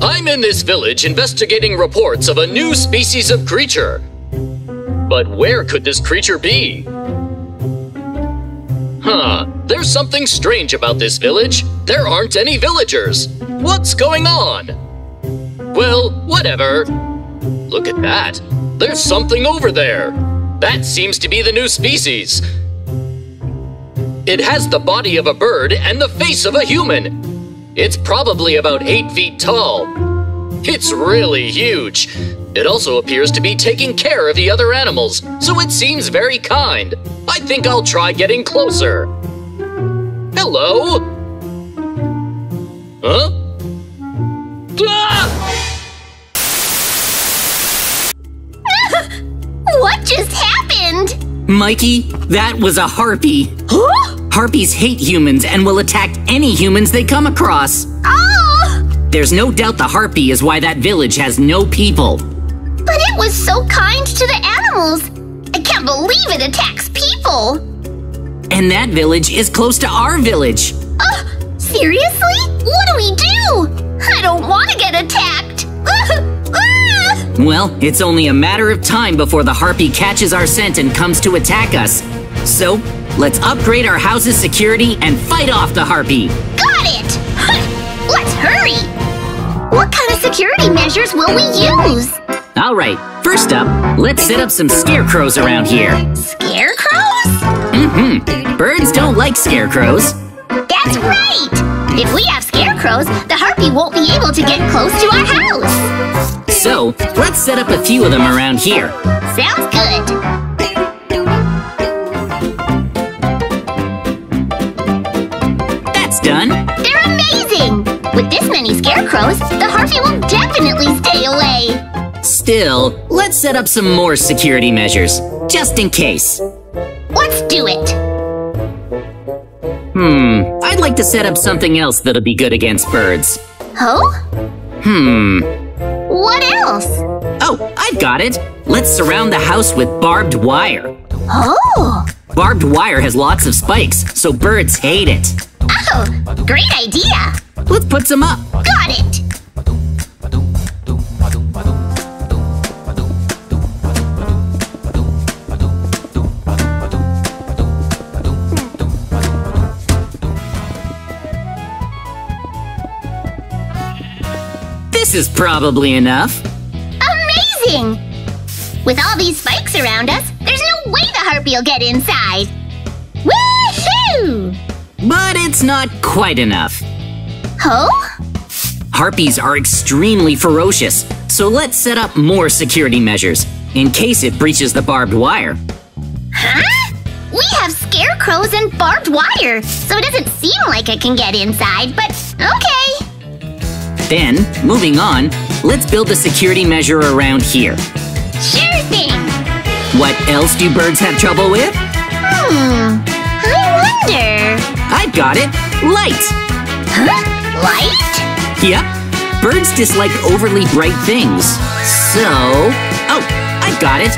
I'm in this village investigating reports of a new species of creature. But where could this creature be? Huh, there's something strange about this village. There aren't any villagers. What's going on? Well, whatever. Look at that. There's something over there. That seems to be the new species. It has the body of a bird and the face of a human. It's probably about 8 feet tall. It's really huge. It also appears to be taking care of the other animals, so it seems very kind. I think I'll try getting closer. Hello? Huh? Ah! What just happened? Mikey, that was a harpy. Huh? Harpies hate humans and will attack any humans they come across. Oh! There's no doubt the harpy is why that village has no people. But it was so kind to the animals. I can't believe it attacks people. And that village is close to our village. Uh, seriously? What do we do? I don't want to get attacked. Ah! Well, it's only a matter of time before the harpy catches our scent and comes to attack us. So, let's upgrade our house's security and fight off the harpy. Got it! Let's hurry! What kind of security measures will we use? All right, first up, let's set up some scarecrows around here. Scarecrows? Mm-hmm. Birds don't like scarecrows. That's right! If we have scarecrows, the harpy won't be able to get close to our house. So, let's set up a few of them around here. Sounds good. The harpy will definitely stay away. Still, let's set up some more security measures, just in case. Let's do it. Hmm, I'd like to set up something else that'll be good against birds. Oh? Hmm. What else? Oh, I've got it. Let's surround the house with barbed wire. Oh! Barbed wire has lots of spikes, so birds hate it. Oh, great idea! Let's put some up. Got it! This is probably enough. Amazing! With all these spikes around us, there's no way the harpy will get inside. Woohoo! But it's not quite enough. Oh? Harpies are extremely ferocious, so let's set up more security measures in case it breaches the barbed wire. Huh? We have scarecrows and barbed wire, so it doesn't seem like it can get inside, but okay. Then, moving on, let's build a security measure around here. Sure thing. What else do birds have trouble with? Hmm. I wonder. Got it. Light. Huh? Light? Yep. Birds dislike overly bright things. So, oh, I've got it.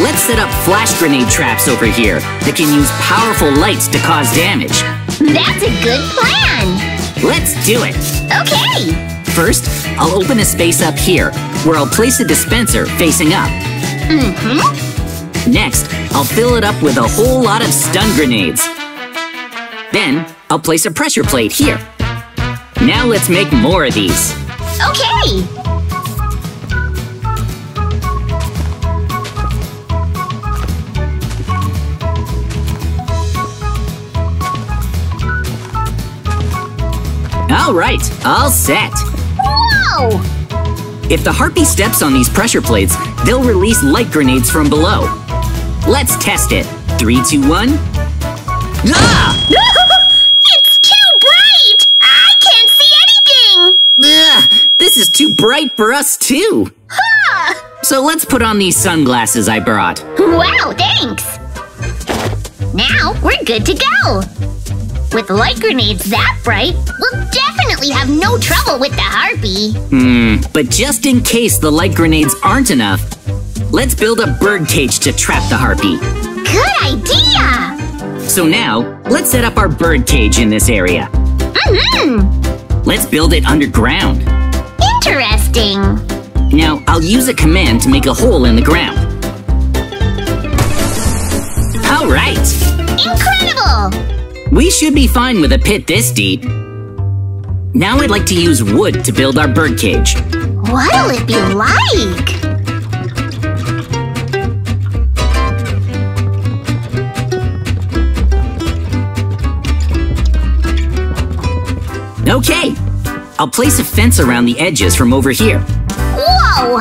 Let's set up flash grenade traps over here that can use powerful lights to cause damage. That's a good plan. Let's do it. Okay. First, I'll open a space up here where I'll place a dispenser facing up. Mm-hmm. Next, I'll fill it up with a whole lot of stun grenades. Then, I'll place a pressure plate here. Now let's make more of these. Okay. All right, all set. Whoa! If the harpy steps on these pressure plates, they'll release light grenades from below. Let's test it. Three, two, one. Ah! it's too bright! I can't see anything! Ugh, this is too bright for us, too. Huh! So let's put on these sunglasses I brought. Wow, thanks! Now we're good to go! With light grenades that bright, we'll definitely have no trouble with the harpy. Hmm, but just in case the light grenades aren't enough, let's build a bird cage to trap the harpy. Good idea! So now, let's set up our bird cage in this area. Mm-hmm. let's build it underground. Interesting. Now, I'll use a command to make a hole in the ground. All right, Incredible! we should be fine with a pit this deep. Now I'd like to use wood to build our birdcage. What'll it be like? Okay, I'll place a fence around the edges from over here. Whoa!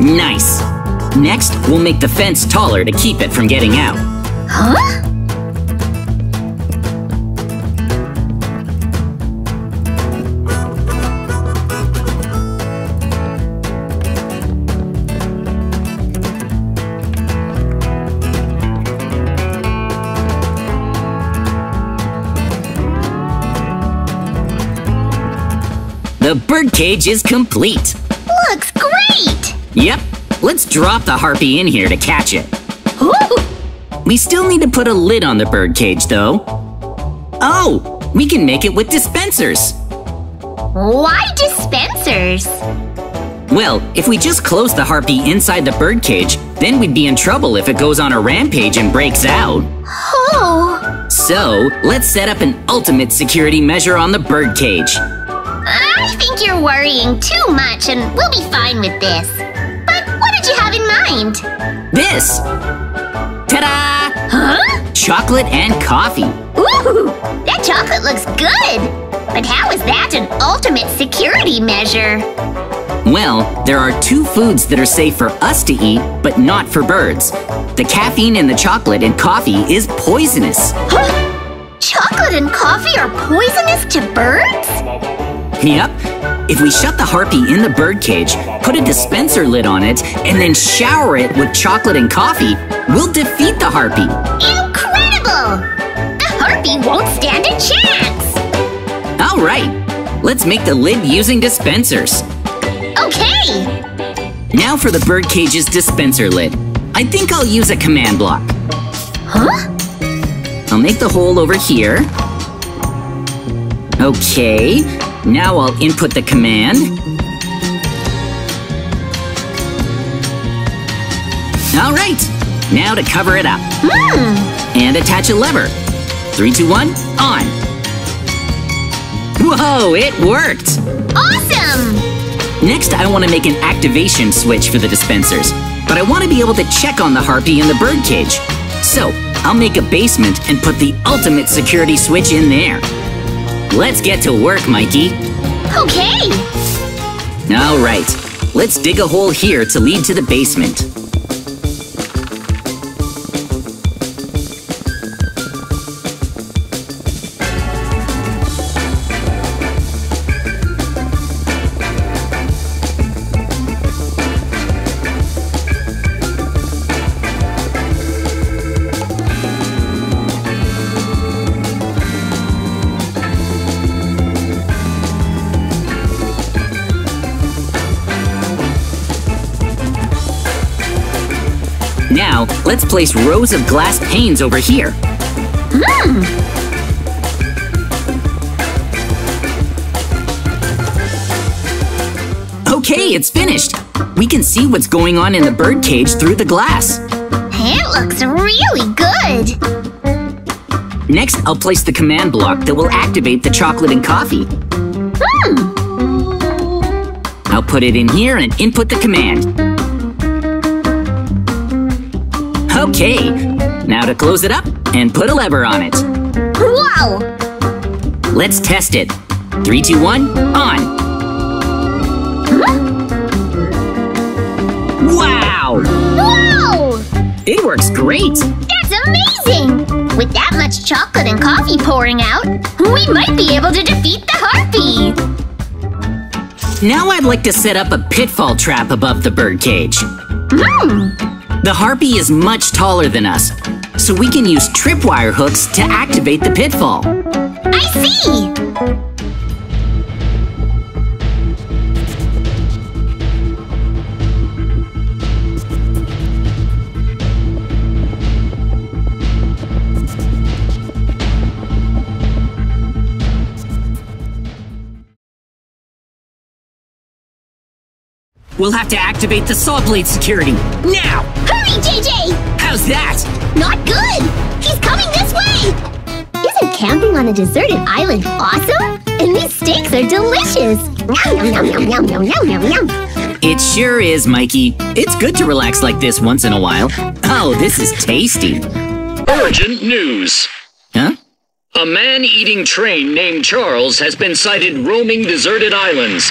Nice. Next, we'll make the fence taller to keep it from getting out. Huh? Birdcage is complete. Looks great! Yep, let's drop the harpy in here to catch it. Ooh, We still need to put a lid on the birdcage, though. Oh, we can make it with dispensers. why dispensers? Well, if we just close the harpy inside the birdcage, then we'd be in trouble if it goes on a rampage and breaks out. Oh, So, let's set up an ultimate security measure on the birdcage. I think you're worrying too much and we'll be fine with this. But what did you have in mind? This! Ta-da! Huh? Chocolate and coffee. Ooh, that chocolate looks good! But how is that an ultimate security measure? Well, there are two foods that are safe for us to eat, but not for birds. The caffeine in the chocolate and coffee is poisonous. Huh? Chocolate and coffee are poisonous to birds? Yep. If we shut the harpy in the birdcage, put a dispenser lid on it, and then shower it with chocolate and coffee, we'll defeat the harpy. Incredible! The harpy won't stand a chance! All right, let's make the lid using dispensers. Okay! Now for the birdcage's dispenser lid. I think I'll use a command block. Huh? I'll make the hole over here. Okay, now I'll input the command. All right, now to cover it up. Hmm, And attach a lever. Three, two, one, on. Whoa, it worked! awesome! Next, I want to make an activation switch for the dispensers, but I want to be able to check on the harpy in the birdcage. So, I'll make a basement and put the ultimate security switch in there. Let's get to work, Mikey. Okay! All right, let's dig a hole here to lead to the basement. Place rows of glass panes over here. Okay, it's finished. We can see what's going on in the birdcage through the glass. It looks really good! Next, I'll place the command block that will activate the chocolate and coffee. Hmm, I'll put it in here and input the command. Okay, now to close it up and put a lever on it. wow! Let's test it. Three, two, one, on. Wow! Wow! It works great! That's amazing! With that much chocolate and coffee pouring out, we might be able to defeat the harpy! Now I'd like to set up a pitfall trap above the birdcage. Hmm, The harpy is much taller than us, so we can use tripwire hooks to activate the pitfall. I see! We'll have to activate the saw blade security. Now! Hurry, JJ! How's that? Not good! He's coming this way! Isn't camping on a deserted island awesome? And these steaks are delicious! Yum, yum, yum, yum, yum, yum, yum, yum. It sure is, Mikey. It's good to relax like this once in a while. Oh, this is tasty. Urgent news. Huh? A man-eating train named Charles has been sighted roaming deserted islands.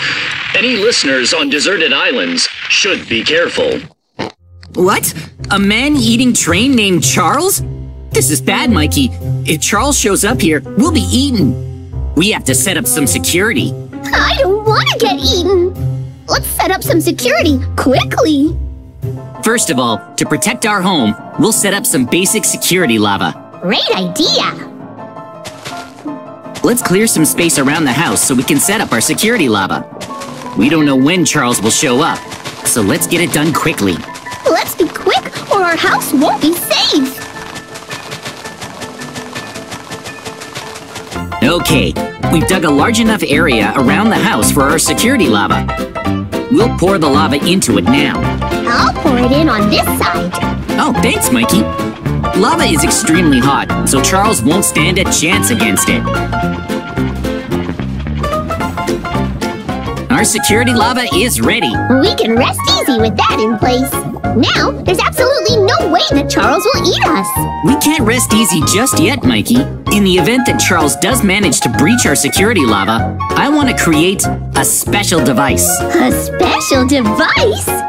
Any listeners on deserted islands should be careful. What? A man-eating train named Charles? This is bad, Mikey. If Charles shows up here, we'll be eaten. We have to set up some security. I don't want to get eaten! Let's set up some security, quickly! First of all, to protect our home, we'll set up some basic security lava. Great idea! Let's clear some space around the house so we can set up our security lava. We don't know when Charles will show up, so let's get it done quickly. Let's be quick or our house won't be safe! Okay, we've dug a large enough area around the house for our security lava. We'll pour the lava into it now. I'll pour it in on this side. Oh, thanks, Mikey. Lava is extremely hot, so Charles won't stand a chance against it. Our security lava is ready. We can rest easy with that in place. Now, there's absolutely no way that Charles will eat us. We can't rest easy just yet, Mikey. In the event that Charles does manage to breach our security lava, I want to create a special device. A special device?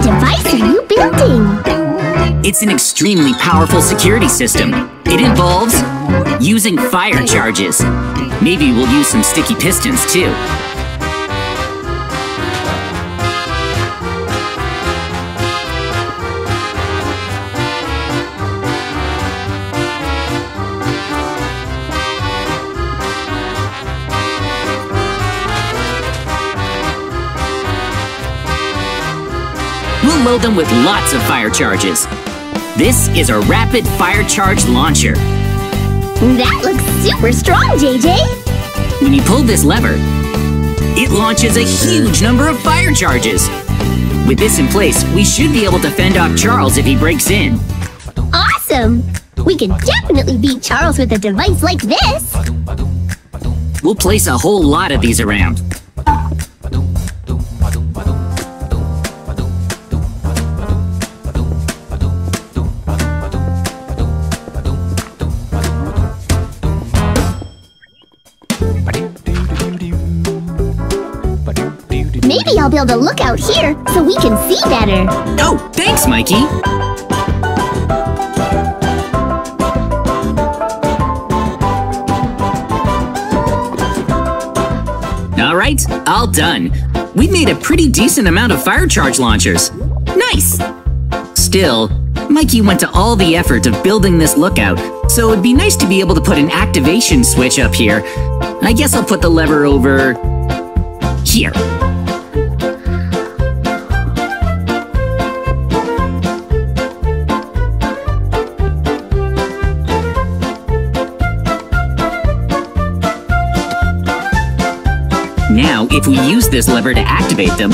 Device are you building? It's an extremely powerful security system. It involves using fire charges. Maybe we'll use some sticky pistons too. Load them with lots of fire charges. This is a rapid fire charge launcher. That looks super strong, JJ. When you pull this lever, it launches a huge number of fire charges. With this in place, we should be able to fend off Charles if he breaks in. Awesome! We can definitely beat Charles with a device like this. We'll place a whole lot of these around. Maybe I'll build a lookout here so we can see better. Oh, thanks, Mikey! Alright, all done. We've made a pretty decent amount of fire charge launchers. Nice! Still, Mikey went to all the effort of building this lookout, so it'd be nice to be able to put an activation switch up here. I guess I'll put the lever over... here. If we use this lever to activate them,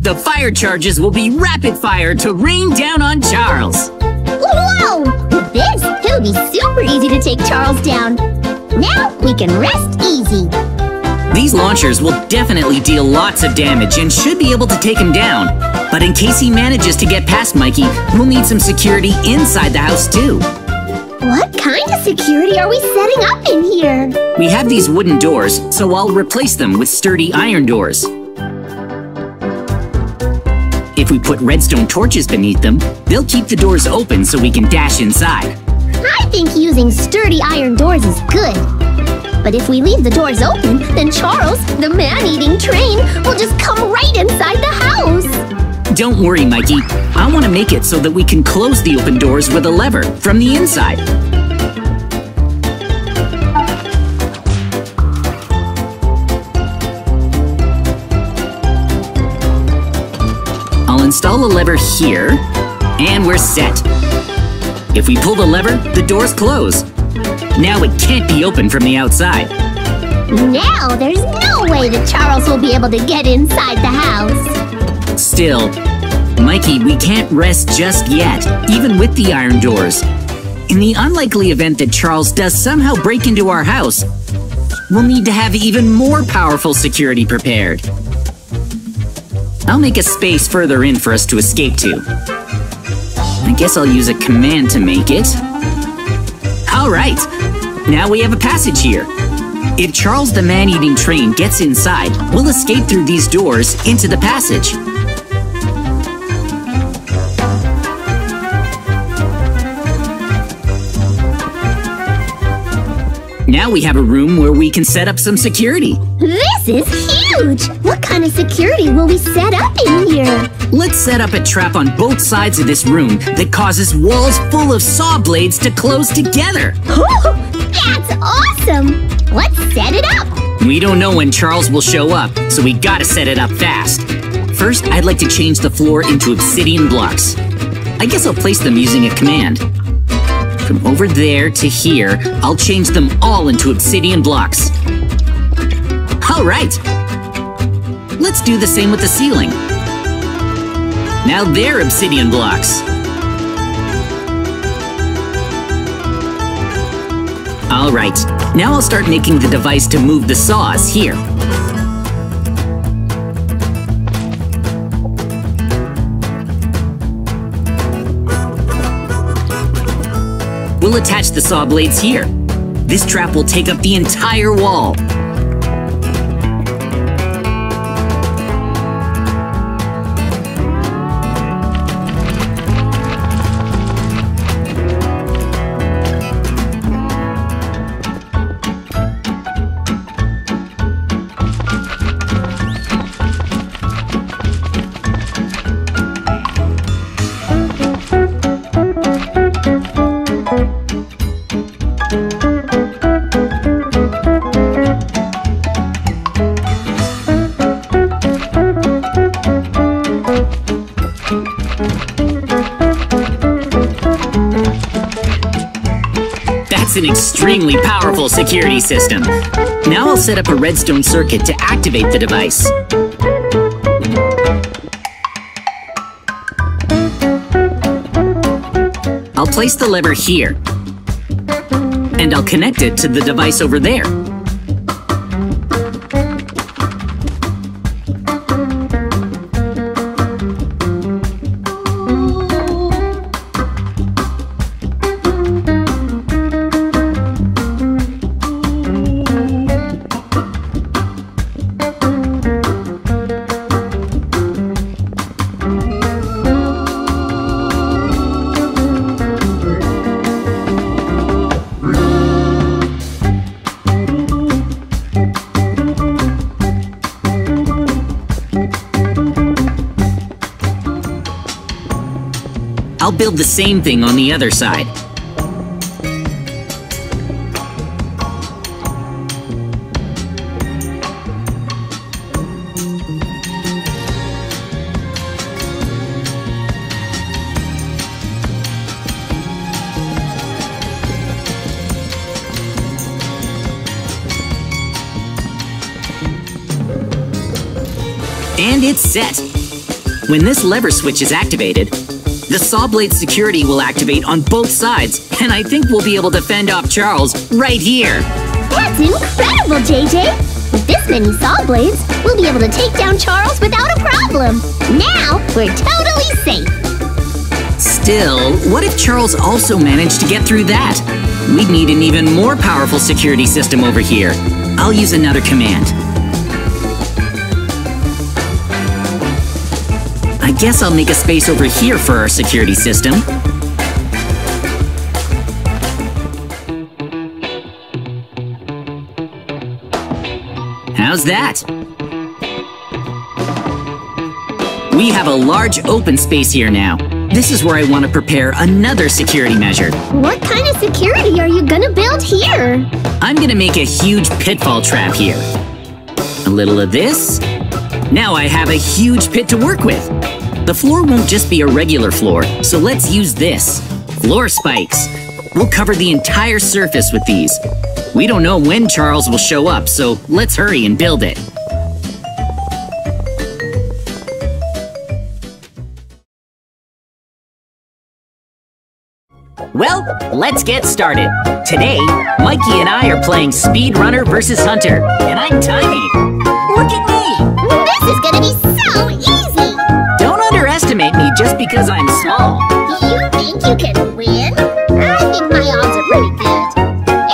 the fire charges will be rapid fire to rain down on Charles. Whoa! With this, it'll be super easy to take Charles down. Now we can rest easy. These launchers will definitely deal lots of damage and should be able to take him down. But in case he manages to get past Mikey, we'll need some security inside the house too. What kind of security are we setting up in here? We have these wooden doors, so I'll replace them with sturdy iron doors. If we put redstone torches beneath them, they'll keep the doors open so we can dash inside. I think using sturdy iron doors is good. But if we leave the doors open, then Charles, the man-eating train, will just come right inside the house. Don't worry, Mikey. I want to make it so that we can close the open doors with a lever from the inside. I'll install a lever here, and we're set. If we pull the lever, the doors close. Now it can't be opened from the outside. Now there's no way that Charles will be able to get inside the house. Still, Mikey, we can't rest just yet, even with the iron doors. In the unlikely event that Charles does somehow break into our house, we'll need to have even more powerful security prepared. I'll make a space further in for us to escape to. I guess I'll use a command to make it. Alright, now we have a passage here. If Charles the Man-Eating Train gets inside, we'll escape through these doors into the passage. Now we have a room where we can set up some security. This is huge! What kind of security will we set up in here? Let's set up a trap on both sides of this room that causes walls full of saw blades to close together. Oh, that's awesome! Let's set it up! We don't know when Charles will show up, so we gotta set it up fast. First, I'd like to change the floor into obsidian blocks. I guess I'll place them using a command. From over there to here, I'll change them all into obsidian blocks. All right. Let's do the same with the ceiling. Now they're obsidian blocks. All right, now I'll start making the device to move the saws here. We'll attach the saw blades here. This trap will take up the entire wall. Powerful security system. Now I'll set up a redstone circuit to activate the device. I'll place the lever here. And I'll connect it to the device over there. The same thing on the other side. And it's set! When this lever switch is activated, the saw blade security will activate on both sides, and I think we'll be able to fend off Charles right here. That's incredible, JJ! With this many saw blades, we'll be able to take down Charles without a problem. Now, we're totally safe. Still, what if Charles also managed to get through that? We'd need an even more powerful security system over here. I'll use another command. I guess I'll make a space over here for our security system. How's that? We have a large open space here now. This is where I want to prepare another security measure. What kind of security are you gonna build here? I'm gonna make a huge pitfall trap here. A little of this. Now I have a huge pit to work with. The floor won't just be a regular floor, so let's use this. Floor spikes. We'll cover the entire surface with these. We don't know when Charles will show up, so let's hurry and build it. Well, let's get started. Today, Mikey and I are playing Speedrunner versus Hunter, and I'm Tiny. Look at me! This is gonna be so easy! Don't underestimate me just because I'm small. Do You think you can win? I think my odds are pretty good.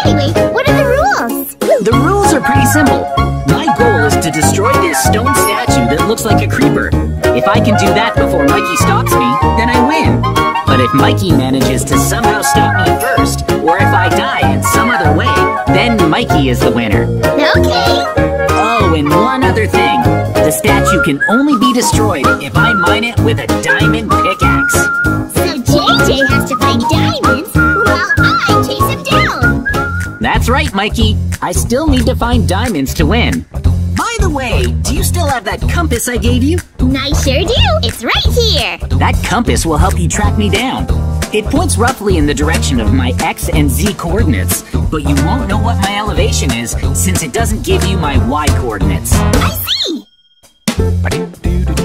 Anyway, what are the rules? The rules are pretty simple. My goal is to destroy this stone statue that looks like a creeper. If I can do that before Mikey stops me, then I win. But if Mikey manages to somehow stop me first, or if I die in some other way, then Mikey is the winner. Okay. Oh, and one other thing. The statue can only be destroyed if I mine it with a diamond pickaxe. So JJ has to find diamonds while I chase him down. That's right, Mikey. I still need to find diamonds to win. By the way, do you still have that compass I gave you? I sure do. It's right here. That compass will help you track me down. It points roughly in the direction of my x and z coordinates, but you won't know what my elevation is since it doesn't give you my y coordinates. I see.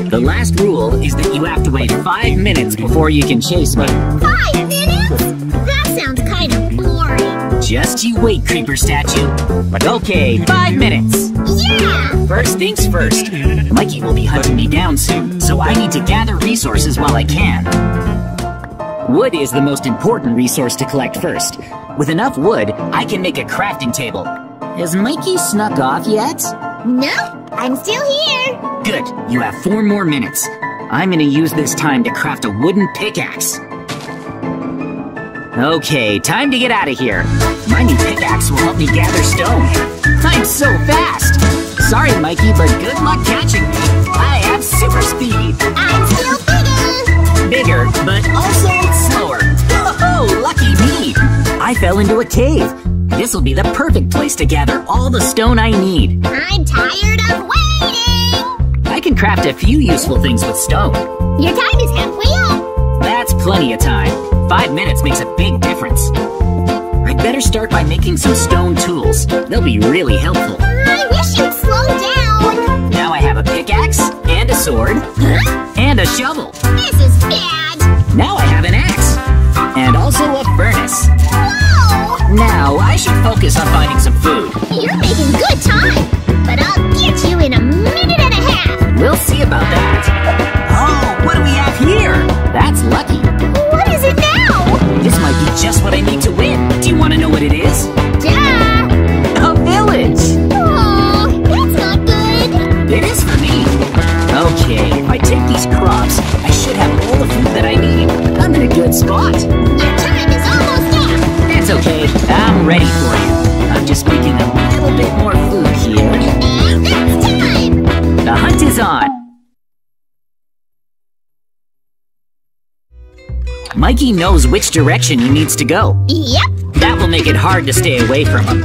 The last rule is that you have to wait five minutes before you can chase me. Five minutes? Just you wait, creeper statue. But okay, five minutes. Yeah. First things first, Mikey will be hunting me down soon, so I need to gather resources while I can. Wood is the most important resource to collect first. With enough wood, I can make a crafting table. Has Mikey snuck off yet? No, I'm still here. Good, you have four more minutes. I'm gonna use this time to craft a wooden pickaxe. Okay, time to get out of here. My new pickaxe will help me gather stone. I'm so fast! Sorry, Mikey, but good luck catching me. I have super speed. I'm still bigger. Bigger, but also slower. Oh, lucky me! I fell into a cave. This'll be the perfect place to gather all the stone I need. I'm tired of waiting. I can craft a few useful things with stone. Your time is halfway up. That's plenty of time. Five minutes makes a big difference. I'd better start by making some stone tools. They'll be really helpful. I wish you'd slow down. Now I have a pickaxe, and a sword, Huh? and a shovel. This is bad. Now I have an axe, and also a furnace. Whoa! Now I should focus on finding some food. You're making good time. But I'll get you in a minute and a half. We'll see about that. Oh, what do we have here? That's lucky. Just what I need to win. Do you want to know what it is? Yeah! A village! Aw, that's not good. It is for me. Okay, if I take these crops, I should have all the food that I need. I'm in a good spot. Your time is almost up. That's okay. I'm ready for you. Mikey knows which direction he needs to go. Yep. That will make it hard to stay away from him.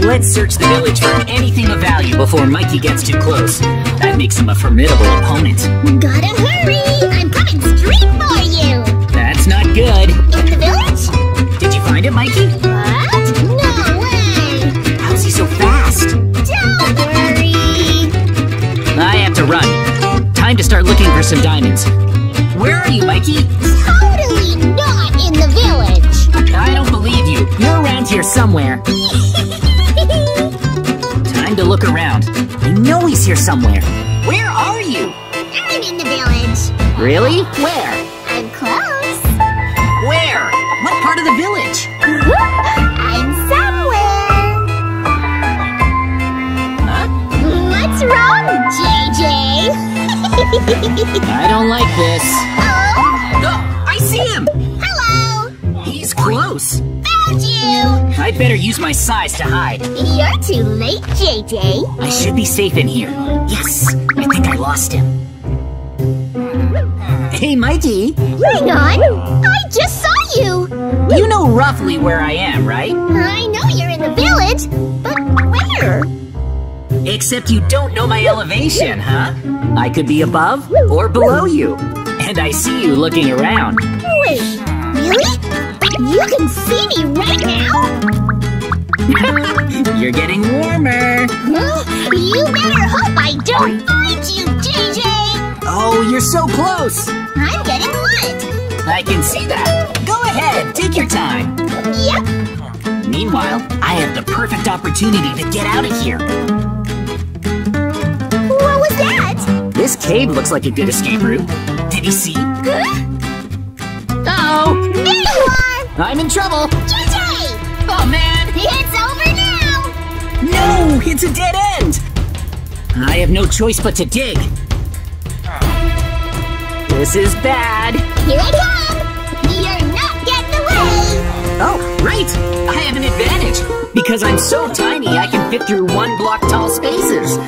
Let's search the village for anything of value before Mikey gets too close. That makes him a formidable opponent. Gotta hurry. I'm coming straight for you. That's not good. In the village? Did you find it, Mikey? What? No way. How's he so fast? Don't worry. I have to run. Time to start looking for some diamonds. Where are you, Mikey? You're around here somewhere. Time to look around. I know he's here somewhere. Where are you? I'm in the village. Really? Where? I'm close. Where? What part of the village? I'm somewhere. Huh? What's wrong, JJ? I don't like this. oh, Oh, I see him! hello. He's close. You. I'd better use my size to hide. You're too late, JJ. I should be safe in here. Yes, I think I lost him. Hey, Mikey. Hang on. I just saw you. You know roughly where I am, right? I know you're in the village, but where? Except you don't know my elevation, huh? I could be above or below you. And I see you looking around. Wait, really? You can see me right now? You're getting warmer. you better hope I don't find you, JJ! Oh, you're so close. I'm getting wet! I can see that. Go ahead, take your time. Yep, Meanwhile, I have the perfect opportunity to get out of here. what was that? This cave looks like a good escape route. Did you see? Huh? I'm in trouble. JJ! Oh, man! It's over now! No! It's a dead end! I have no choice but to dig. This is bad. Here I come! You're not getting away! Oh, right! I have an advantage. Because I'm so tiny, I can fit through one block tall spaces.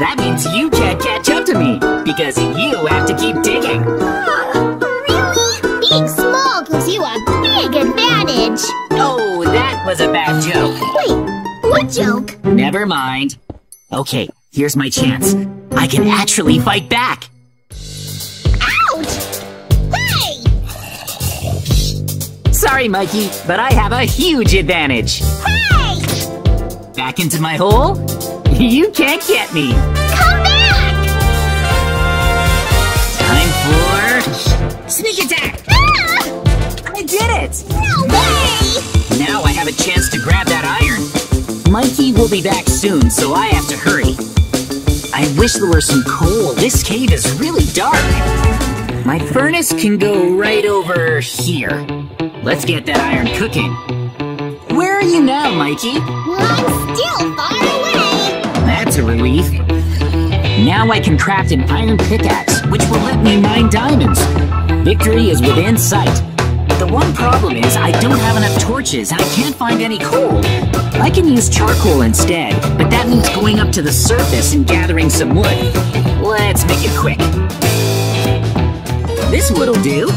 That means you can't catch up to me. Because you have to keep digging. Ah, really? Being small gives you a big advantage! Oh, that was a bad joke. Wait, what joke? Never mind. Okay, here's my chance. I can actually fight back. Ouch! Hey! Sorry, Mikey, but I have a huge advantage. Hey! Back into my hole? You can't get me. Come back! Time for sneak attack. It. No way! Now I have a chance to grab that iron. Mikey will be back soon, so I have to hurry. I wish there were some coal. This cave is really dark. My furnace can go right over here. Let's get that iron cooking. Where are you now, Mikey? I'm still far away! That's a relief. Now I can craft an iron pickaxe, which will let me mine diamonds. Victory is within sight. One problem is I don't have enough torches and I can't find any coal. I can use charcoal instead, but that means going up to the surface and gathering some wood. Let's make it quick. This wood'll do.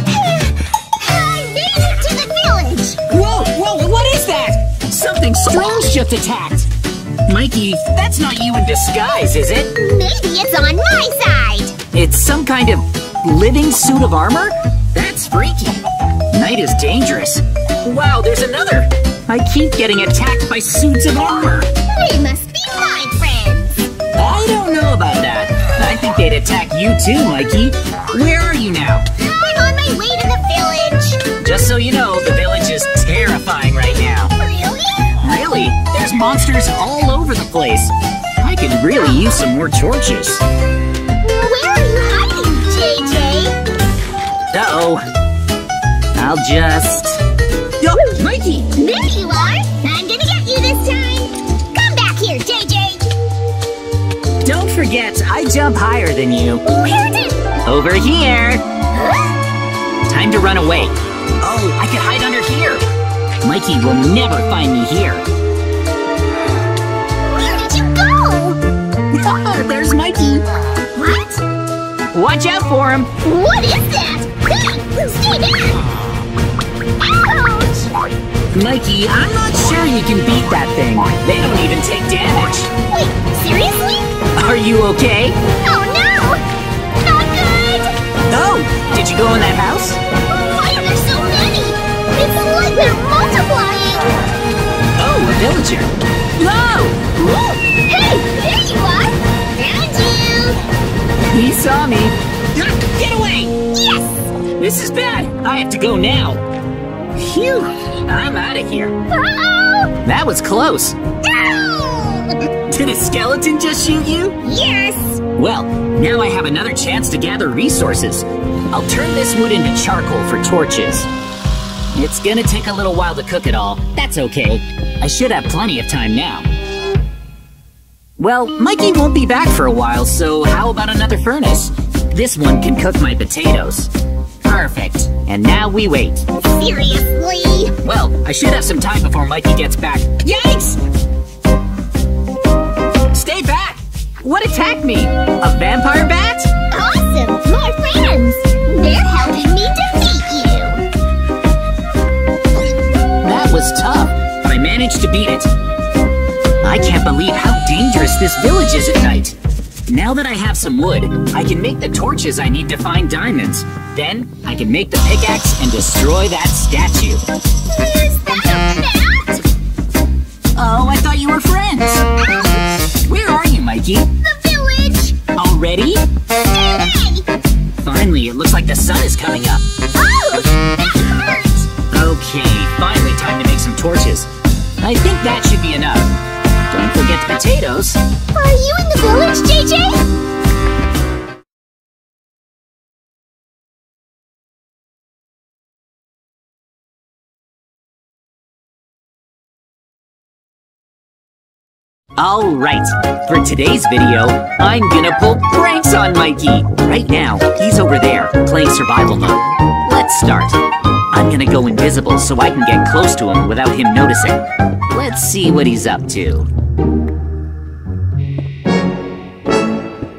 I made it to the village! Whoa, whoa, what is that? Something strange just attacked. Mikey, that's not you in disguise, is it? Maybe it's on my side! It's some kind of living suit of armor? That's freaky. Night is dangerous. Wow, there's another. I keep getting attacked by suits of armor. They must be my friends! I don't know about that. I think they'd attack you too, Mikey. Where are you now? I'm on my way to the village! Just so you know, the village is terrifying right now. Really? Really? There's monsters all over the place. I could really use some more torches. Where are you hiding, JJ? Uh-oh. I'll just... Yo, Mikey! There you are! I'm gonna get you this time! Come back here, JJ! Don't forget, I jump higher than you. Where did... Over here! Huh? Time to run away. Oh, I can hide under here. Mikey will never find me here. Where did you go? There's Mikey. What? Watch out for him. What is that? Hey, stay back! Ouch! Mikey, I'm not sure you can beat that thing. They don't even take damage. Wait, seriously? Are you okay? Oh no! Not good! Oh, did you go in that house? Why are there so many? It's like they're multiplying! Oh, a villager. No! Whoa! Hey, there you are! Found you! He saw me. Get away! Yes! This is bad. I have to go now. Phew, I'm out of here. Uh-oh! That was close. Ow! Did a skeleton just shoot you? Yes! Well, now I have another chance to gather resources. I'll turn this wood into charcoal for torches. It's gonna take a little while to cook it all. That's okay. I should have plenty of time now. Well, Mikey won't be back for a while, so how about another furnace? This one can cook my potatoes. Perfect. And now we wait. Seriously? Well, I should have some time before Mikey gets back. Yikes! Stay back! What attacked me? A vampire bat? Awesome! More friends! They're helping me defeat you! That was tough, but I managed to beat it. I can't believe how dangerous this village is at night. Now that I have some wood, I can make the torches I need to find diamonds. Then, I can make the pickaxe and destroy that statue. Alright, for today's video, I'm gonna pull pranks on Mikey. Right now, he's over there, playing survival mode. Let's start. I'm gonna go invisible so I can get close to him without him noticing. Let's see what he's up to.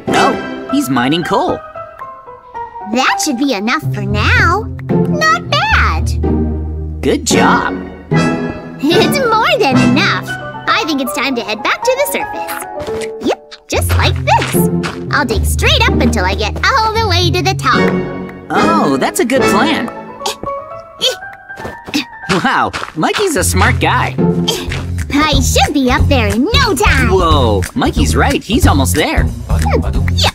Oh, he's mining coal. That should be enough for now. Not bad. Good job. It's more than enough. I think it's time to head back to the surface. Yep, just like this. I'll dig straight up until I get all the way to the top. Oh, that's a good plan. Wow, Mikey's a smart guy. I should be up there in no time. Whoa, Mikey's right, he's almost there. Yeah.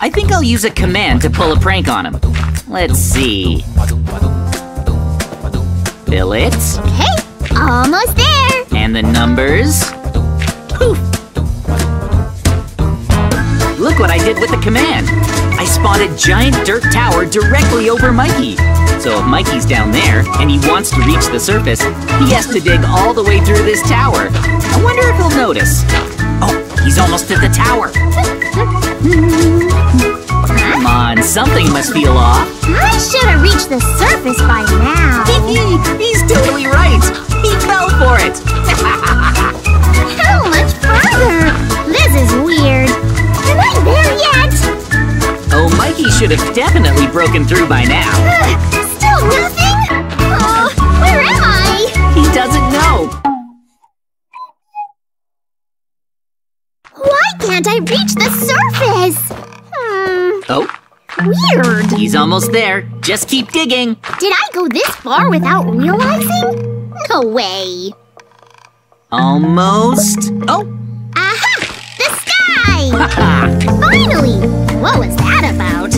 I think I'll use a command to pull a prank on him. Let's see. Fill it, Okay, almost there. And the numbers. Poof! Look what I did with the command. I spawned a giant dirt tower directly over Mikey. So if Mikey's down there and he wants to reach the surface, he has to dig all the way through this tower. I wonder if he'll notice. Oh, he's almost at the tower. Something must feel off. I should have reached the surface by now. He's totally right. He fell for it. How much further? This is weird. Am I there yet? Oh, Mikey should have definitely broken through by now. Still nothing? Oh, where am I? He doesn't know. Why can't I reach the surface? Hmm, Oh, weird. he's almost there. Just keep digging. Did I go this far without realizing? No way. Almost. Oh, Aha! The sky! Finally! What was that about?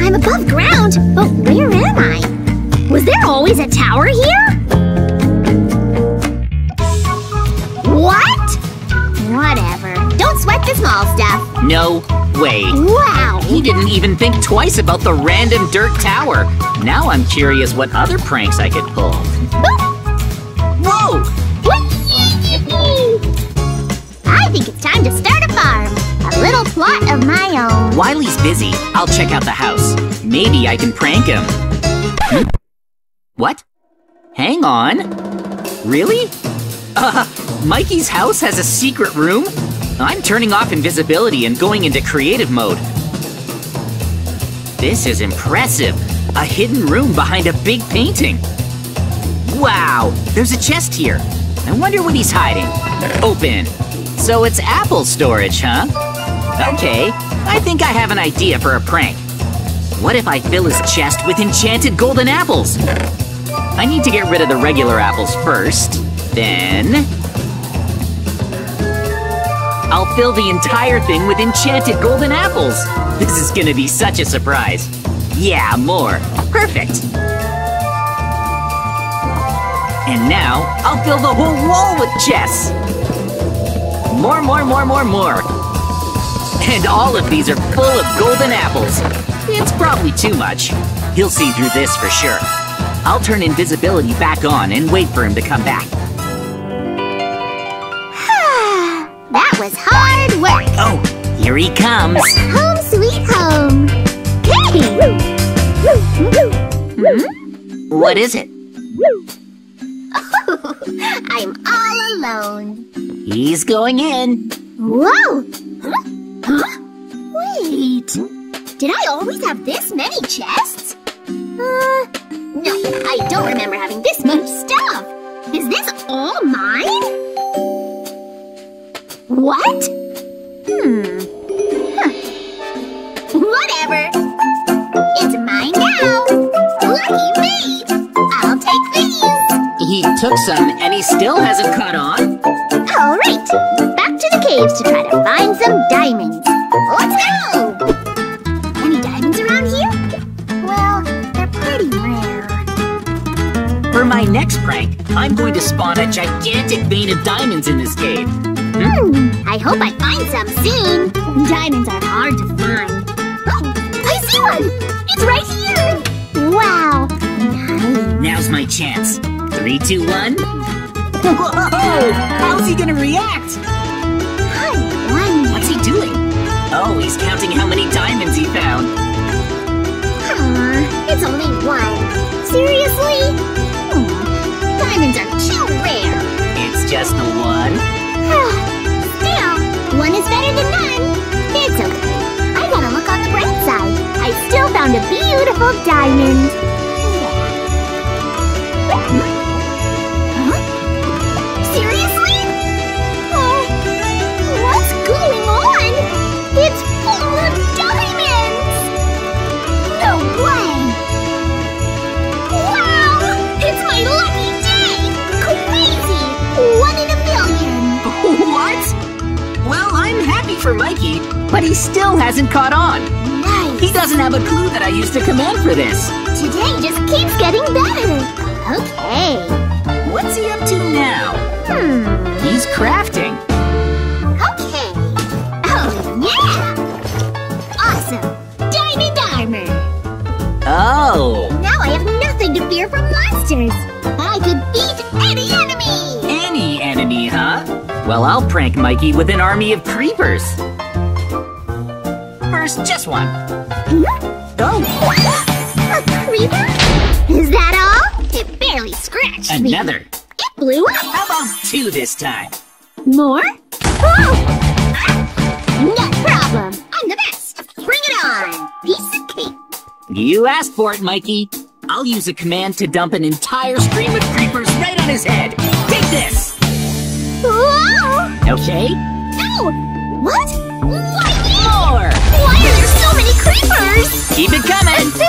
I'm above ground, but where am I? Was there always a tower here? Don't sweat the small stuff. No way. Wow! He didn't even think twice about the random dirt tower. Now I'm curious what other pranks I could pull. Whoa! I think it's time to start a farm. A little plot of my own. Wiley's busy. I'll check out the house. Maybe I can prank him. Hmm? What? Hang on. Really? Uh, Mikey's house has a secret room? I'm turning off invisibility and going into creative mode. This is impressive. A hidden room behind a big painting. Wow, there's a chest here. I wonder what he's hiding. Open. So it's apple storage, huh? Okay, I think I have an idea for a prank. What if I fill his chest with enchanted golden apples? I need to get rid of the regular apples first. Then... I'll fill the entire thing with enchanted golden apples. This is gonna be such a surprise. Yeah, more. Perfect. And now, I'll fill the whole wall with chess. More, more, more, more, more. And all of these are full of golden apples. It's probably too much. He'll see through this for sure. I'll turn invisibility back on and wait for him to come back. Was hard work. Oh, here he comes. Home sweet home. Hey! What is it? I'm all alone. He's going in. Whoa! Huh? Huh? Wait. Did I always have this many chests? Uh, no, I don't remember having this much stuff. Is this all mine? What? Hmm. Huh. Whatever. It's mine now. Lucky me. I'll take these. He took some and he still hasn't caught on. All right. Back to the caves to try to find some diamonds. Let's go! Any diamonds around here? Well, they're pretty rare. For my next prank, I'm going to spawn a gigantic vein of diamonds in this cave. Hmm, I hope I find some soon. Diamonds are hard to find. Oh, I see one! It's right here! Wow, nice. Now's my chance. Three, two, one. Whoa! How's he gonna react? I wonder. What's he doing? Oh, he's counting how many diamonds he found. Aw, it's only one. Seriously? Hmm, diamonds are too rare. It's just the one. Still, one is better than none. It's okay. I gotta look on the bright side. I still found a beautiful diamond. Huh? For Mikey, but he still hasn't caught on. Nice! He doesn't have a clue that I used a command for this. Today just keeps getting better. Okay. What's he up to now? Hmm. He's crafting. Okay. Oh, yeah! Awesome. Diamond armor. Oh, Now I have nothing to fear from monsters. I'll prank Mikey with an army of creepers. First, just one. Oh, A creeper? Is that all? It barely scratched me. another. It blew up. How about two this time? More? Oh! No problem. I'm the best. Bring it on. Piece of cake. You asked for it, Mikey. I'll use a command to dump an entire stream of creepers right on his head. Take this! Whoa! Okay? No! What? Why? More! Why are there so many creepers? Keep it coming!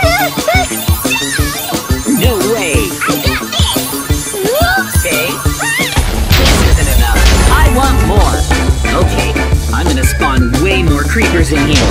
No way! I got this! Oops! Okay? Ah! This isn't enough. I want more. Okay, I'm gonna spawn way more creepers in here.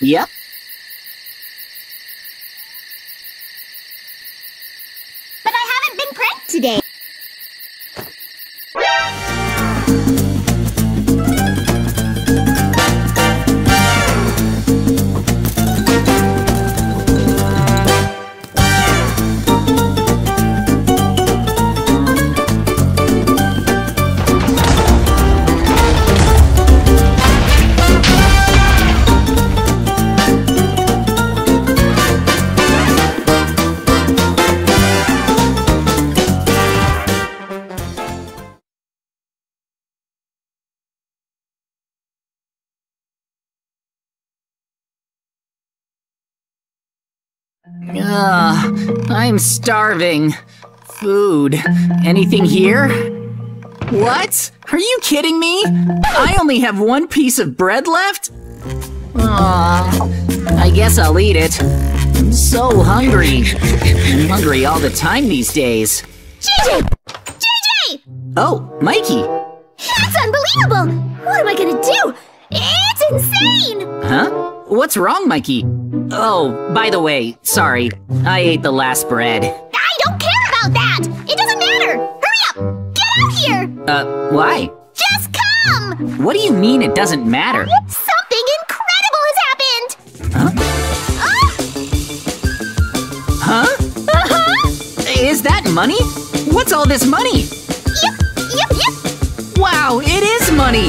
Yep. Ugh, I'm starving. Food. Anything here? What? Are you kidding me? I only have one piece of bread left? Aw, I guess I'll eat it. I'm so hungry. I'm hungry all the time these days. JJ! JJ! Oh, Mikey. That's unbelievable! What am I gonna do? It's insane! Huh? What's wrong, Mikey? Oh, by the way, sorry. I ate the last bread. I don't care about that! It doesn't matter! Hurry up! Get out here! Uh, why? Just come! What do you mean it doesn't matter? Something incredible has happened! Huh? Huh? Uh-huh! Is that money? What's all this money? Yep, yep, yep! Wow, it is money!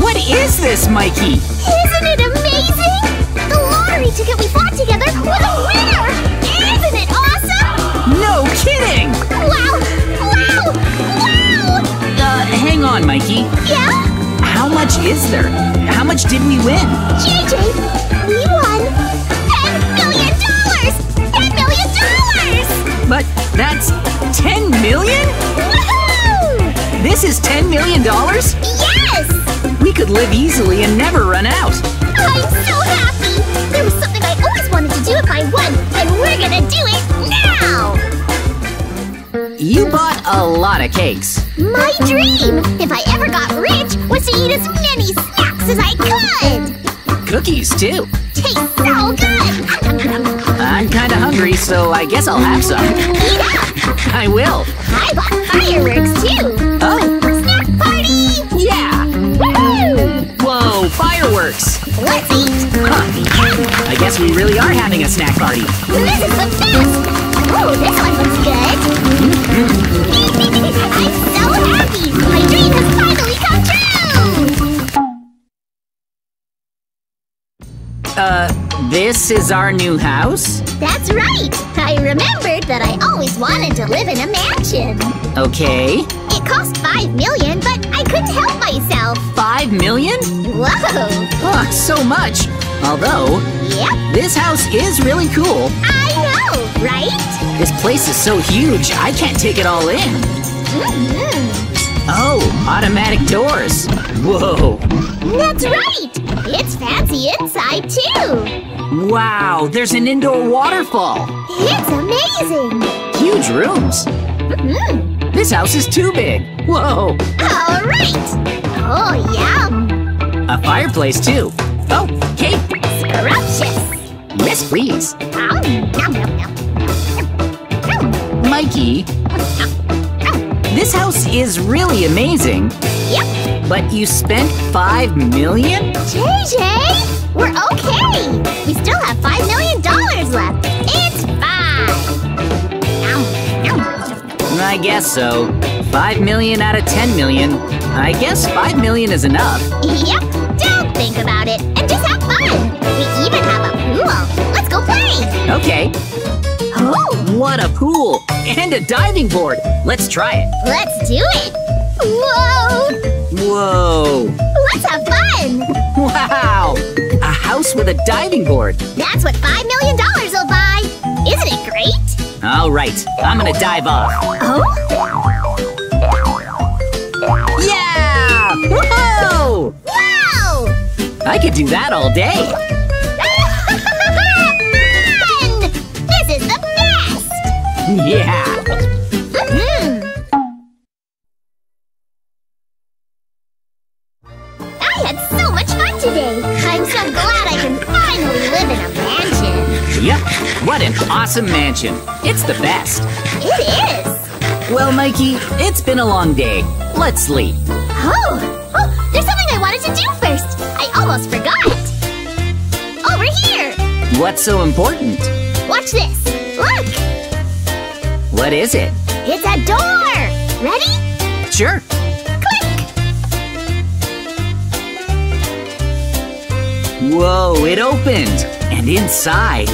What is this, Mikey? Isn't it amazing? The lottery ticket we bought together was a winner! Isn't it awesome? No kidding! Wow! Wow! Wow! Uh, hang on, Mikey. Yeah? How much is there? How much did we win? JJ, we won $10 million! $10 million! But that's 10 million? Woohoo! This is 10 million dollars? Yes! We could live easily and never run out. I'm so happy! There was something I always wanted to do if I won, and we're gonna do it now! You bought a lot of cakes. My dream, if I ever got rich, was to eat as many snacks as I could! Cookies, too. Tastes so good! I'm kinda hungry, so I guess I'll have some. Eat up! I will. I bought fireworks too! Oh, Snack party! yeah! Woohoo! Whoa, fireworks! Let's eat! Huh. I guess we really are having a snack party. This is the best! Oh, this one looks good! I'm so happy! My dream has finally come true! Uh, this is our new house? That's right! I remembered that I always wanted to live in a mansion. Okay. It cost five million, but I couldn't help myself. Five million? Whoa! Oh, so much. Although, Yep, this house is really cool. I know, right? This place is so huge, I can't take it all in. hmm Oh, automatic doors. Whoa. That's right! It's fancy inside too! Wow, there's an indoor waterfall. It's amazing! Huge rooms. hmm This house is too big. Whoa. All right! Oh, yum! A fireplace, too. Oh, cake. Scrumptious! Yes, please. Um, yum, yum, yum. Mikey, this house is really amazing, Yep! but you spent five million? JJ! We're okay! We still have five million dollars left! I guess so. Five million out of ten million. I guess five million is enough. Yep! Don't think about it and just have fun! We even have a pool! Let's go play! Okay. Oh! What a pool! And a diving board! Let's try it. Let's do it! Whoa! Whoa! Let's have fun! Wow! A house with a diving board. That's what five million dollars will buy! Isn't it great? All right, I'm gonna dive off. Oh? Yeah! Whoa! Wow! I could do that all day. Fun! This is the best! Yeah! Awesome mansion. It's the best. It is! Well, Mikey, it's been a long day. Let's sleep. Oh! Oh, there's something I wanted to do first! I almost forgot! Over here! What's so important? Watch this! Look! What is it? It's a door! Ready? Sure. Click! Whoa, it opened. And inside.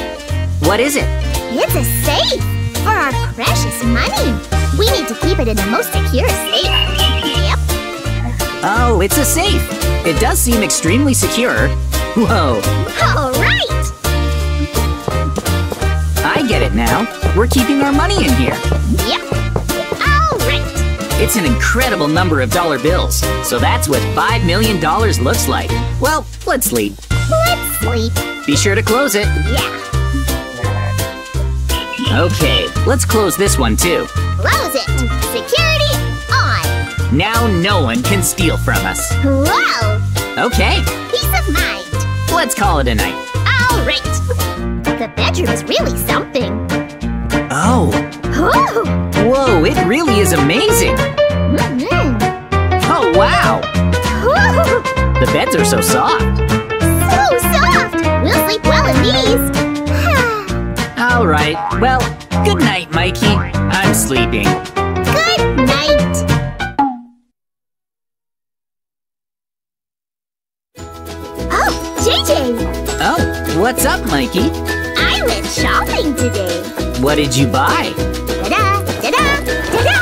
What is it? It's a safe! For our precious money! We need to keep it in the most secure safe. Yep. Oh, it's a safe. It does seem extremely secure. Whoa. All right! I get it Now, we're keeping our money in here. Yep. All right. It's an incredible number of dollar bills. So that's what $5 million looks like. Well, let's sleep. Let's sleep. Be sure to close it. Yeah. Okay, let's close this one too. Close it. Security on. Now no one can steal from us. Whoa. Okay, Peace of mind. let's call it a night. All right. The bedroom is really something. Oh, Ooh. whoa, it really is amazing. Mm-hmm. Oh, wow. Ooh. The beds are so soft. So soft. We'll sleep well in these. All right, well, good night, Mikey. I'm sleeping. Good night. Oh, JJ, Oh, what's up, Mikey? I went shopping today. What did you buy? Ta-da, ta-da, ta-da!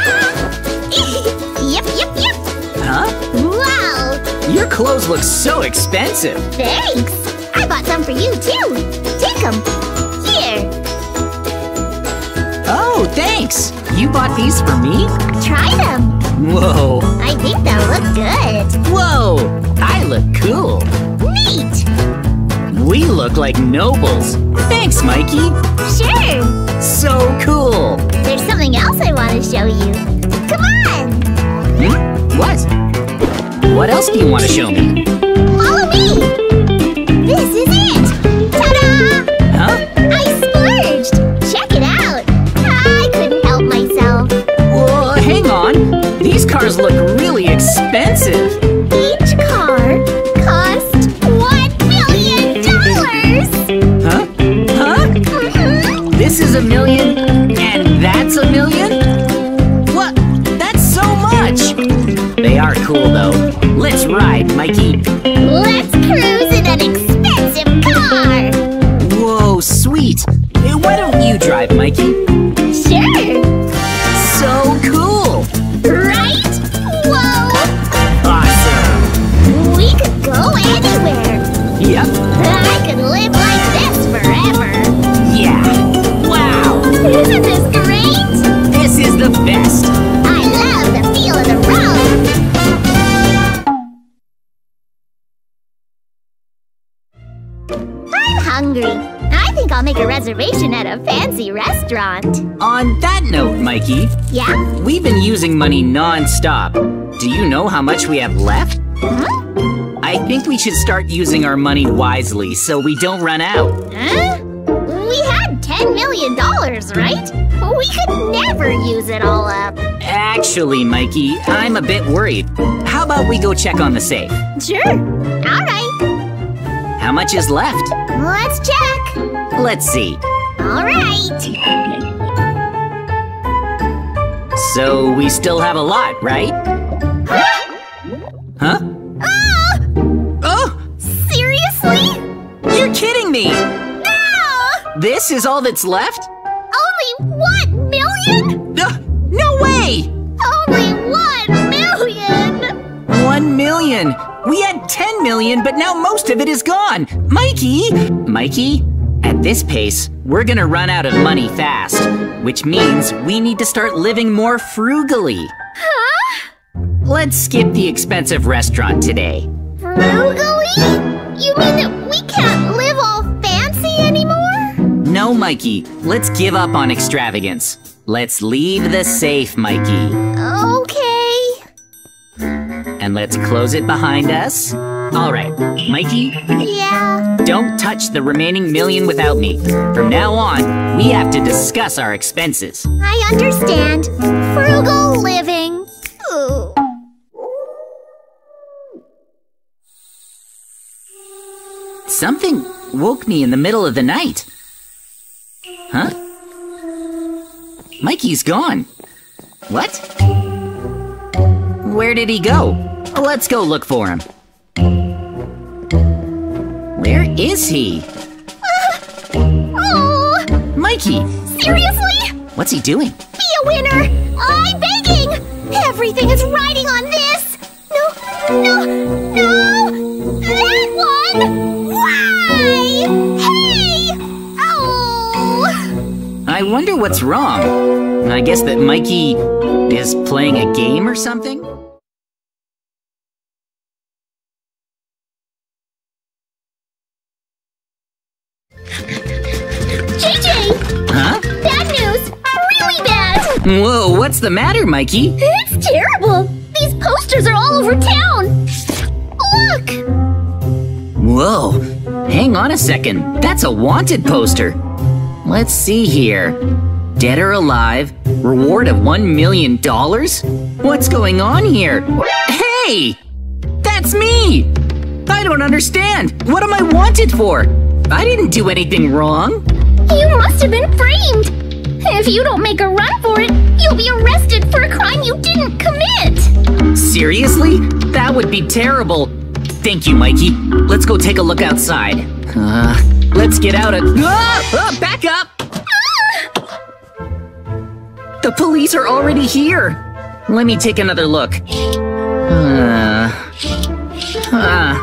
yep, yep, yep. Huh? Wow, Your clothes look so expensive. thanks. I bought some for you too. Take them. Oh, thanks. You bought these for me? try them. Whoa, I think they'll look good. whoa, I look cool. Neat. We look like nobles. Thanks, Mikey. Sure. So cool. There's something else I want to show you. Come on. Hmm? What? What else do you want to show me? Non-stop. Do you know how much we have left? Huh? I think we should start using our money wisely so we don't run out. Huh? We had $10 million, right? We could never use it all up. Actually, Mikey, I'm a bit worried. How about we go check on the safe? Sure. All right. How much is left? Let's check. Let's see. All right. So we still have a lot, right? Huh? Ah! Oh, Seriously? you're kidding me! No! This is all that's left? Only one million? Uh, no way! Only one million! One million! We had ten million, but now most of it is gone! Mikey! Mikey, at this pace, we're gonna run out of money fast, which means we need to start living more frugally. Huh? Let's skip the expensive restaurant today. Frugally? You mean that we can't live all fancy anymore? No, Mikey, let's give up on extravagance. Let's leave the safe, Mikey. Okay. And let's close it behind us. All right, Mikey, Yeah. don't touch the remaining million without me. From now on, we have to discuss our expenses. I understand. Frugal living. Ooh. Something woke me in the middle of the night. Huh? Mikey's gone. What? Where did he go? Let's go look for him. Where is he? Uh, oh, Mikey, seriously? what's he doing? Be a winner! I'm begging! Everything is riding on this! No, no, no! That one! Why? Hey! Oh! I wonder what's wrong. I guess that Mikey is playing a game or something? Whoa, what's the matter, Mikey? It's terrible! These posters are all over town! Look! Whoa, hang on a second. That's a wanted poster. Let's see here. Dead or alive, reward of $1 million? What's going on here? Hey! That's me! I don't understand. What am I wanted for? I didn't do anything wrong. You must have been framed! If you don't make a run for it, you'll be arrested for a crime you didn't commit! Seriously? That would be terrible. Thank you, Mikey. Let's go take a look outside. Uh, let's get out of- ah! Ah, back up! The police are already here. Let me take another look. Uh, uh.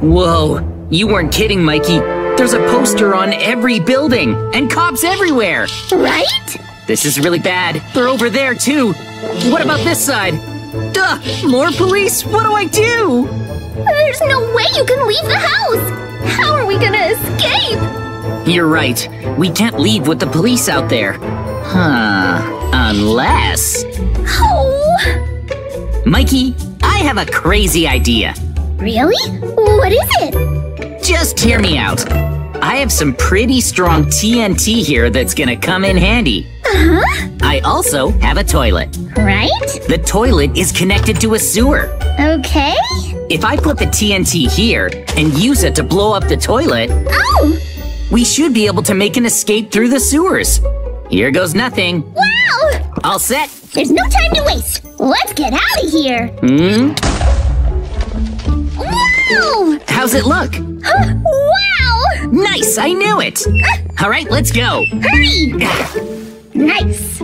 Whoa, you weren't kidding, Mikey. There's a poster on every building and cops everywhere. Right? This is really bad. They're over there, too. What about this side? Duh, more police. What do I do? There's no way you can leave the house! How are we gonna escape? You're right. We can't leave with the police out there. Huh. Unless. Oh! Mikey, I have a crazy idea. Really? What is it? Just hear me out. I have some pretty strong TNT here that's gonna come in handy. Uh-huh. I also have a toilet. Right? The toilet is connected to a sewer. Okay. If I put the TNT here and use it to blow up the toilet, Oh! we should be able to make an escape through the sewers. Here goes nothing. Wow! All set. There's no time to waste. Let's get out of here. Hmm? Wow! How's it look? Wow! Nice, I knew it. All right, let's go. Hurry! Nice.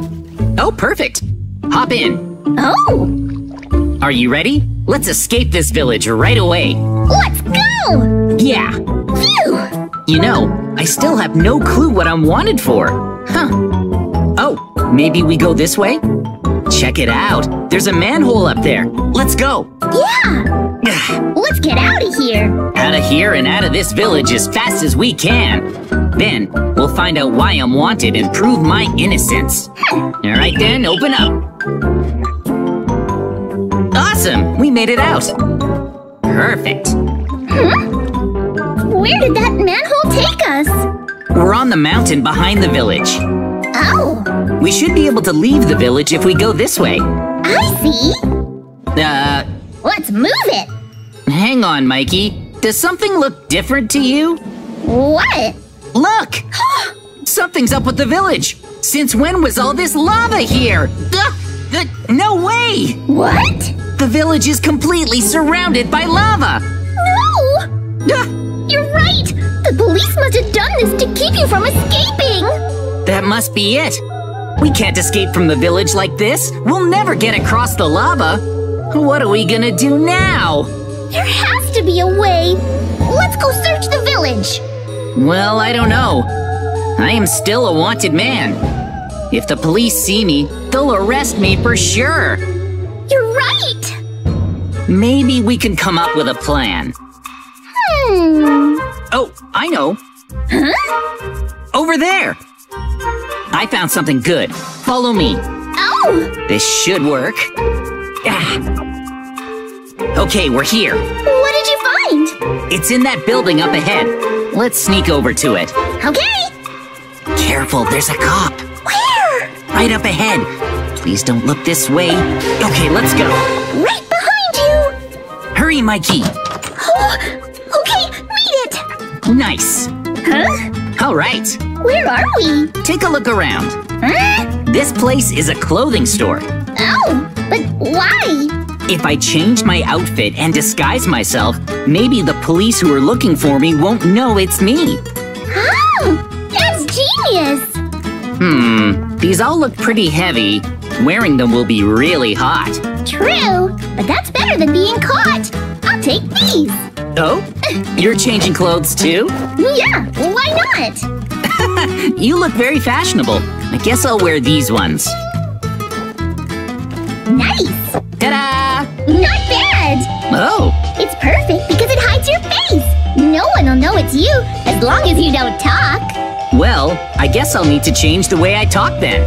Oh, perfect. Hop in. Oh! Are you ready? Let's escape this village right away. Let's go! Yeah. Phew! You know, I still have no clue what I'm wanted for. Huh. Oh, maybe we go this way? Check it out. There's a manhole up there. Let's go. Yeah! Let's get out of here! out of here and out of this village as fast as we can. Then we'll find out why I'm wanted and prove my innocence. All right then, open up. Awesome, we made it out. Perfect. Where did that manhole take us? We're on the mountain behind the village. Oh! We should be able to leave the village if we go this way. I see! Uh, Let's move it! Hang on, Mikey. Does something look different to you? What? Look! Something's up with the village. Since when was all this lava here? Ugh, ugh, no way! What? The village is completely surrounded by lava. No! You're right! The police must have done this to keep you from escaping! that must be it. We can't escape from the village like this. We'll never get across the lava. What are we gonna do now? There has to be a way! Let's go search the village! Well, I don't know. I am still a wanted man. If the police see me, they'll arrest me for sure. You're right! Maybe we can come up with a plan. Hmm. Oh, I know. Huh? Over there. I found something good. Follow me. Oh! This should work. Ah. Okay, we're here. What did you find? It's in that building up ahead. Let's sneak over to it. Okay! Careful, there's a cop. Where? Right up ahead. Please don't look this way. Okay, let's go. Right behind you! Hurry, Mikey. Oh, okay, meet it! Nice. Huh? All right. Where are we? Take a look around. Huh? This place is a clothing store. Oh, but why? If I change my outfit and disguise myself, maybe the police who are looking for me won't know it's me. Oh, that's genius! Hmm, these all look pretty heavy. Wearing them will be really hot. True, but that's better than being caught. I'll take these. Oh? You're changing clothes too? Yeah, why not? You look very fashionable. I guess I'll wear these ones. Nice! Ta-da! Not bad! Oh, It's perfect because it hides your face! No one will know it's you as long as you don't talk. well, I guess I'll need to change the way I talk then.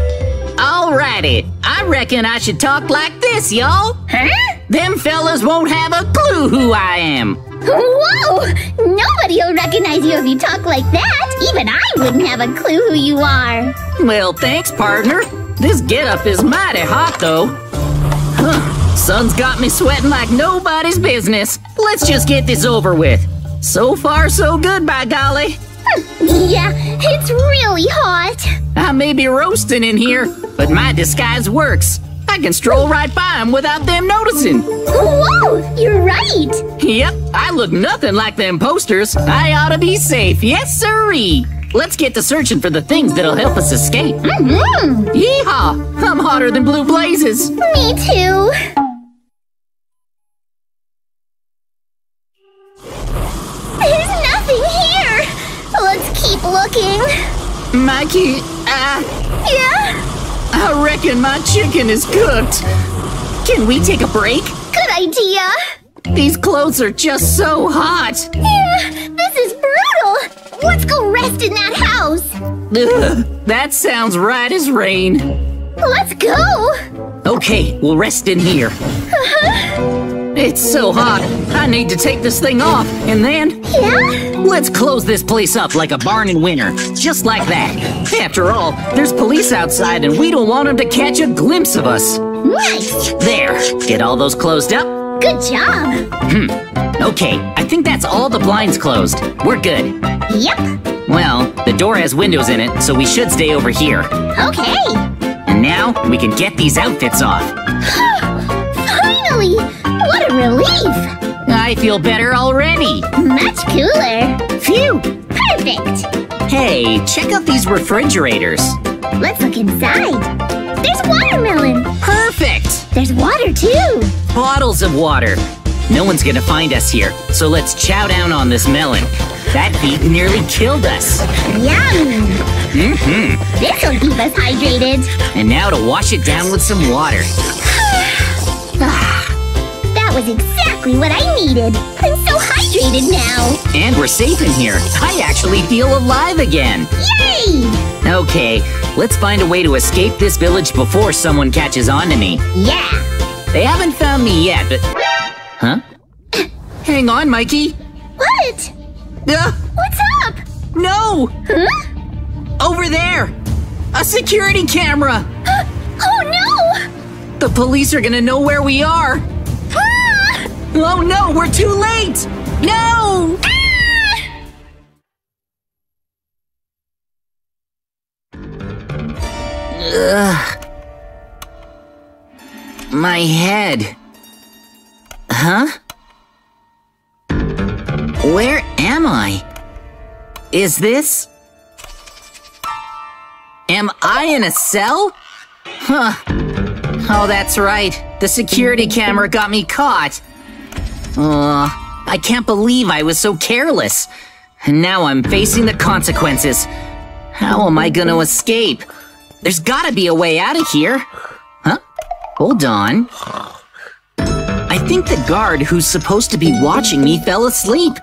Alrighty, I reckon I should talk like this, y'all. Huh? Them fellas won't have a clue who I am. Whoa! Nobody will recognize you if you talk like that. Even I wouldn't have a clue who you are. Well, thanks, partner. This getup is mighty hot, though. Huh. Sun's got me sweating like nobody's business. Let's just get this over with. So far, so good, by golly. Yeah, it's really hot. I may be roasting in here, but my disguise works. I can stroll right by them without them noticing. Whoa! You're right. Yep, I look nothing like them posters. I ought to be safe. Yes, siree. Let's get to searching for the things that'll help us escape. Mm-hmm. Yeehaw! I'm hotter than blue blazes. Me too. Mikey, uh, Yeah, I reckon my chicken is cooked. Can we take a break? good idea. These clothes are just so hot. Yeah, this is brutal. Let's go rest in that house. Ugh, that sounds right as rain. Let's go. Okay, we'll rest in here. It's so hot. I need to take this thing off, and then Yeah? let's close this place up like a barn in winter, just like that. After all, there's police outside, and we don't want them to catch a glimpse of us. Nice. There, get all those closed up. Good job. Hmm. Okay, I think that's all the blinds closed. We're good. Yep. Well, the door has windows in it, so we should stay over here. Okay. And now we can get these outfits off. Finally! What a relief! I feel better already. Much cooler. Phew! Perfect. Hey, check out these refrigerators. Let's look inside. There's watermelon. Perfect! There's water too. Bottles of water. No one's gonna find us here, so let's chow down on this melon. That heat nearly killed us. Yum. Mm-hmm. This'll keep us hydrated. And now to wash it down with some water. That was exactly what I needed. I'm so hydrated now. And we're safe in here. I actually feel alive again. Yay! Okay, let's find a way to escape this village before someone catches on to me. Yeah. They haven't found me yet, but. Huh? Hang on, Mikey. What? Uh, What's up? no! Huh? Over there! A security camera! Oh no! The police are gonna know where we are! Oh no, we're too late! No! Ah! Ugh. My head. Huh? Where am I? Is this. Am I in a cell? Huh. Oh, that's right. The security camera got me caught. Uh, I can't believe I was so careless. And now I'm facing the consequences. How am I gonna escape? There's gotta be a way out of here. Huh? Hold on. I think the guard who's supposed to be watching me fell asleep.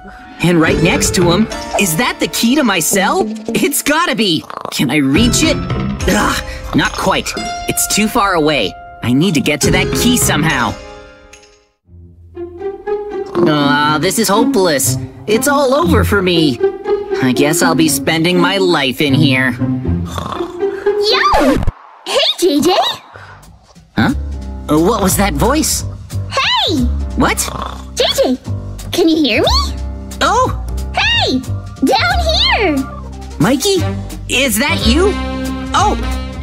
And right next to him, is that the key to my cell? It's gotta be. Can I reach it? Ugh, not quite. It's too far away. I need to get to that key somehow. Ah, this is hopeless. It's all over for me. I guess I'll be spending my life in here. Yo! Hey, JJ! Huh? Uh, What was that voice? Hey! What? JJ! Can you hear me? Oh, Hey! Down here! Mikey? Is that you? Oh,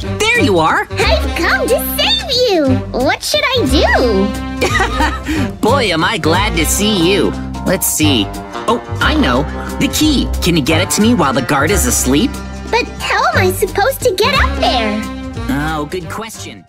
there you are. I've come to save you! What should I do? Boy, am I glad to see you. Let's see. Oh, I know. The key. Can you get it to me while the guard is asleep? But how am I supposed to get up there? Oh, good question.